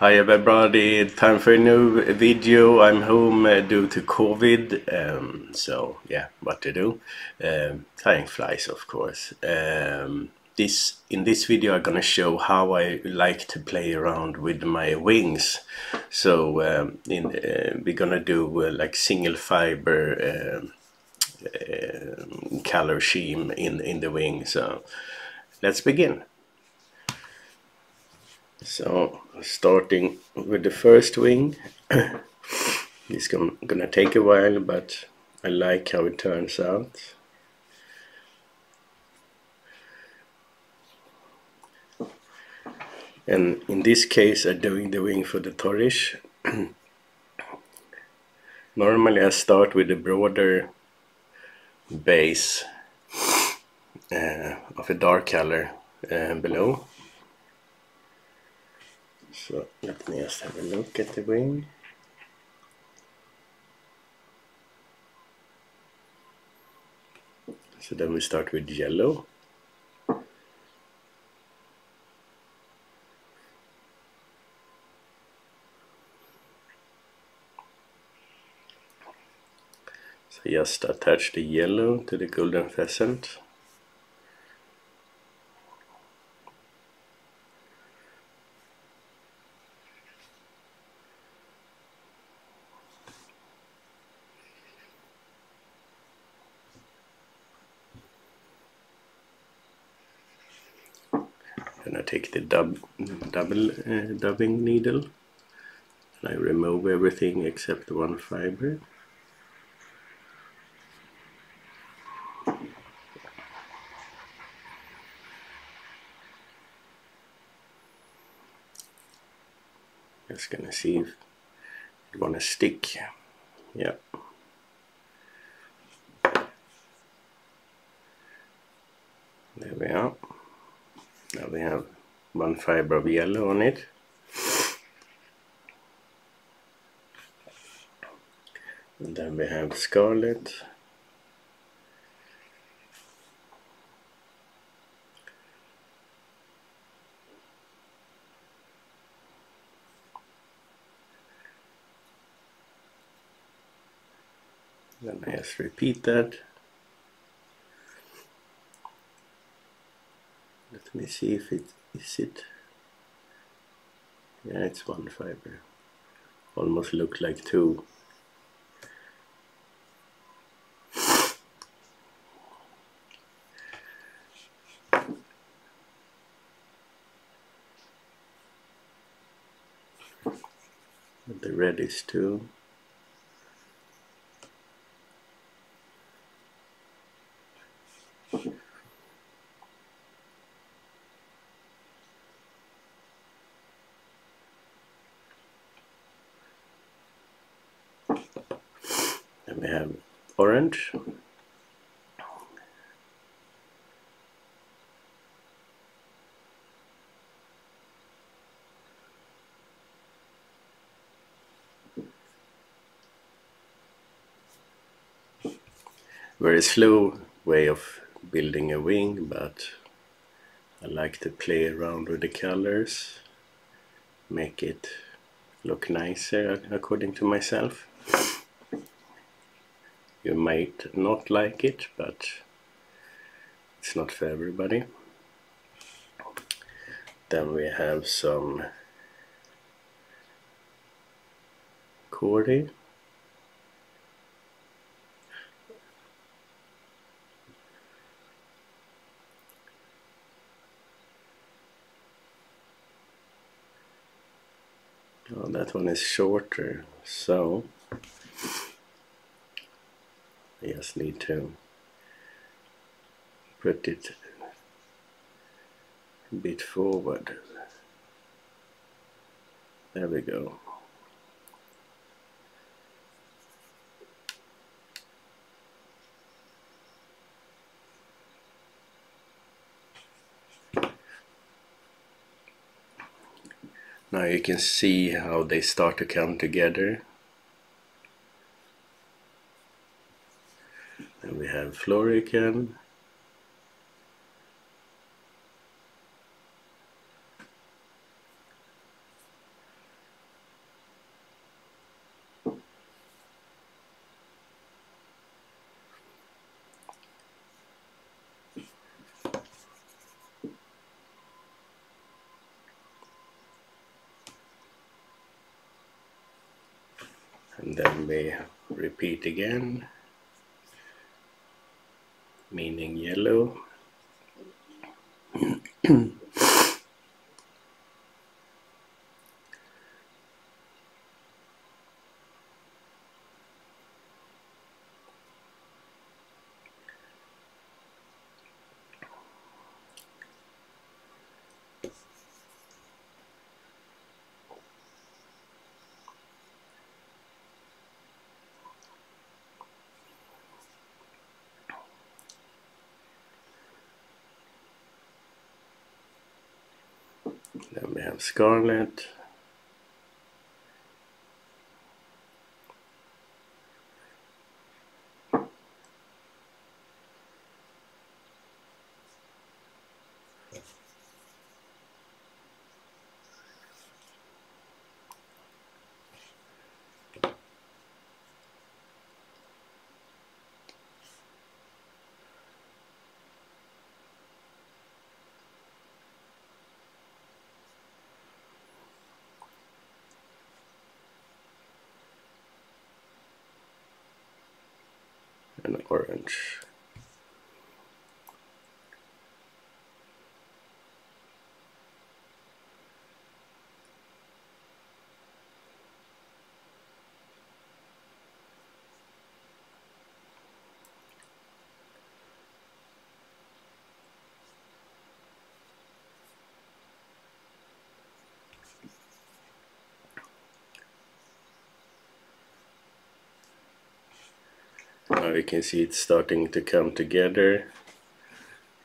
Hi everybody, time for a new video. I'm home uh, due to COVID, um, so yeah, what to do? Um, tying flies of course. Um, this In this video I'm gonna show how I like to play around with my wings. So um, in, uh, we're gonna do uh, like single fiber um, color scheme in, in the wing. So let's begin. So starting with the first wing, it's gonna take a while but I like how it turns out. And in this case I'm doing the wing for the Torrish. Normally I start with a broader base uh, of a dark color uh, below so let me just have a look at the wing. So then we start with yellow. So just attach the yellow to the golden pheasant. and I take the dub, double uh, dubbing needle. I remove everything except one fiber. Just gonna see if it wanna stick. Yeah. There we are. Now we have one fiber of yellow on it. And then we have scarlet. Then I just repeat that. Let me see if it is it yeah it's one fiber. Almost look like two. The red is two we have orange. Very slow way of building a wing but I like to play around with the colors. Make it look nicer according to myself you might not like it, but it's not for everybody. Then we have some Kori. Oh, that one is shorter, so Just need to put it a bit forward. There we go. Now you can see how they start to come together and floor again. and then we repeat again meaning yellow Then we have scarlet. and orange. Now you can see it's starting to come together.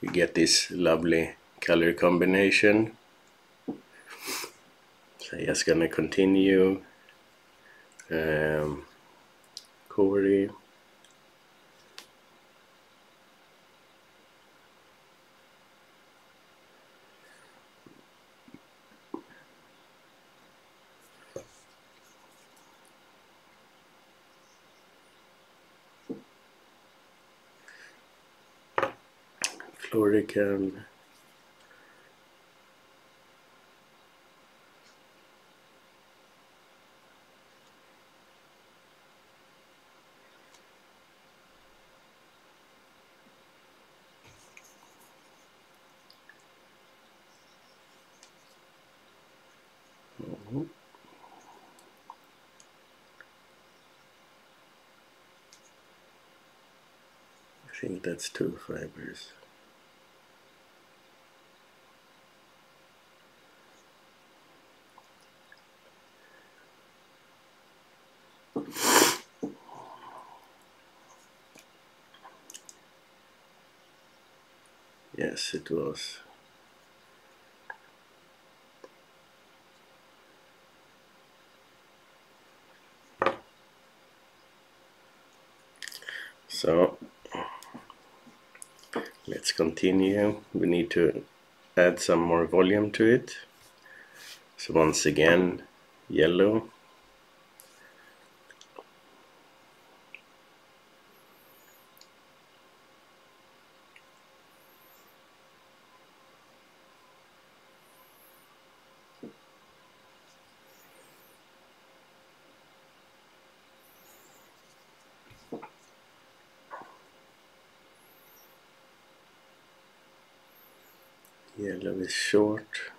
You get this lovely color combination. So just gonna continue. Um, Kori. Florican. Mhm. I think that's two fibers. Yes, it was. So let's continue. We need to add some more volume to it. So once again, yellow. Yellow is short.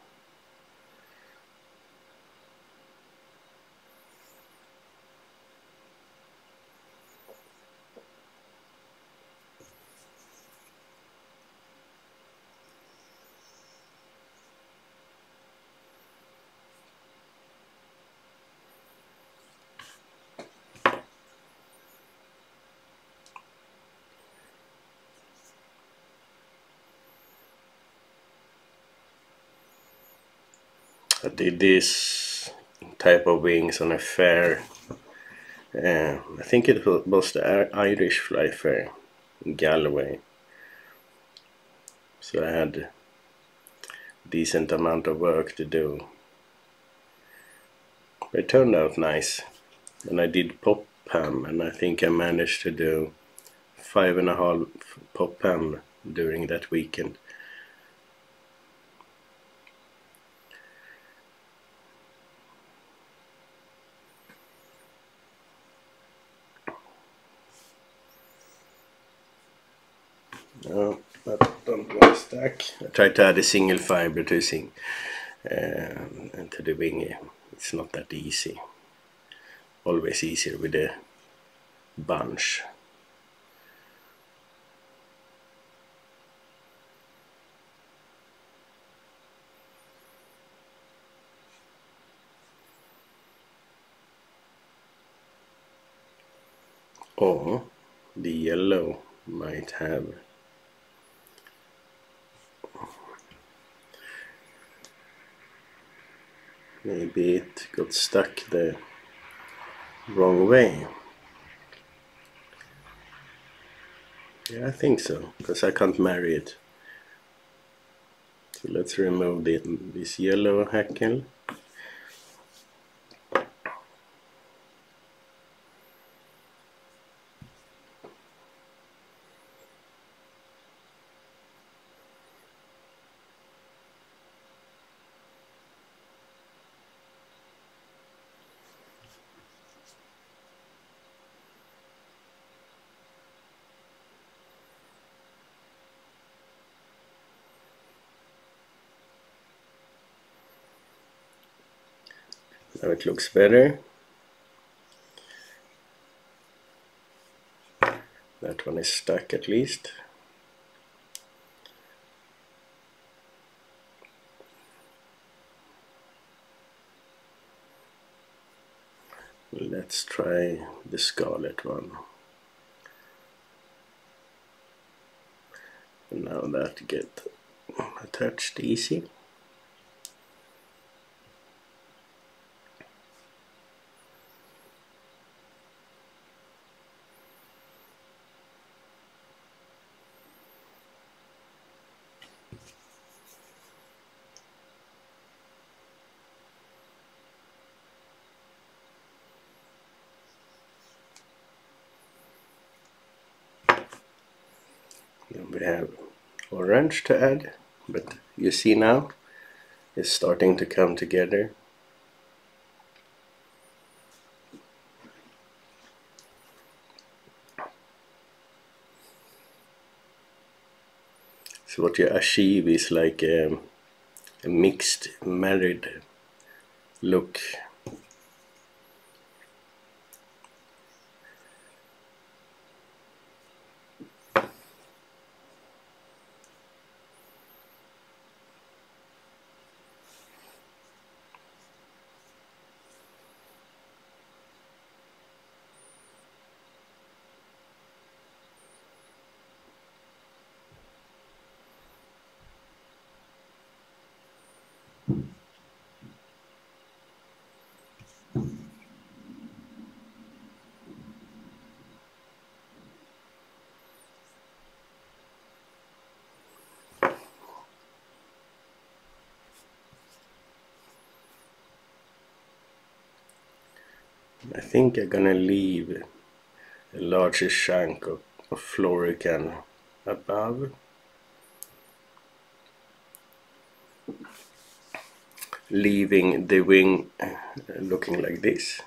I did this type of wings on a fair. Uh, I think it was the Irish Fly Fair in Galway. So I had a decent amount of work to do. It turned out nice. And I did pop ham and I think I managed to do five and a half Popham during that weekend. I tried to add a single fiber to sing uh, to the wing. It's not that easy. Always easier with a bunch. or the yellow might have maybe it got stuck the wrong way. Yeah I think so because I can't marry it. So let's remove the, this yellow hackle Now it looks better. That one is stuck at least. Let's try the scarlet one. And now that get attached easy. Have orange to add, but you see now it's starting to come together. So what you achieve is like a, a mixed married look I think I'm gonna leave a larger chunk of, of florican above. Leaving the wing looking like this.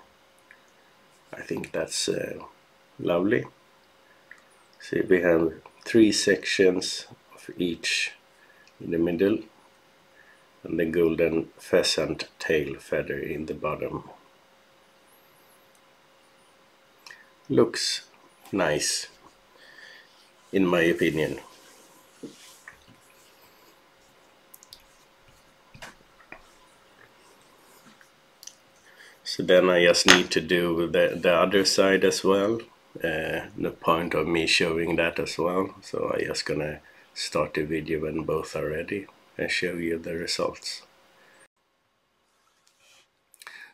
I think that's uh, lovely. See we have three sections of each in the middle and the golden pheasant tail feather in the bottom looks nice in my opinion. So then I just need to do the, the other side as well. Uh, the point of me showing that as well. So I just gonna start the video when both are ready and show you the results.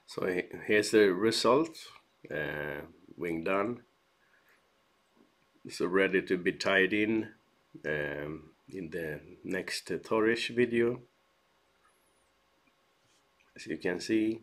So here's the result. Uh, wing done. So ready to be tied in um, in the next uh, Torrish video. As you can see